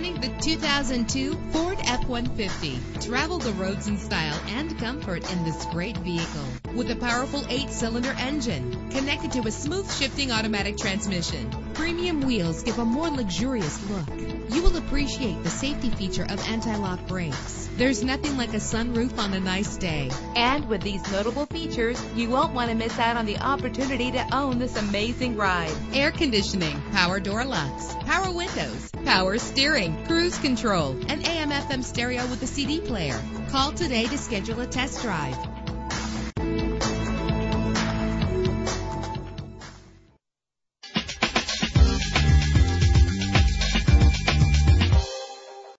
The 2002 Ford F-150. Travel the roads in style and comfort in this great vehicle. With a powerful eight-cylinder engine connected to a smooth shifting automatic transmission. Premium wheels give a more luxurious look. You will appreciate the safety feature of anti-lock brakes. There's nothing like a sunroof on a nice day. And with these notable features, you won't want to miss out on the opportunity to own this amazing ride. Air conditioning, power door locks, power windows, power steering, cruise control, and AM FM stereo with a CD player. Call today to schedule a test drive.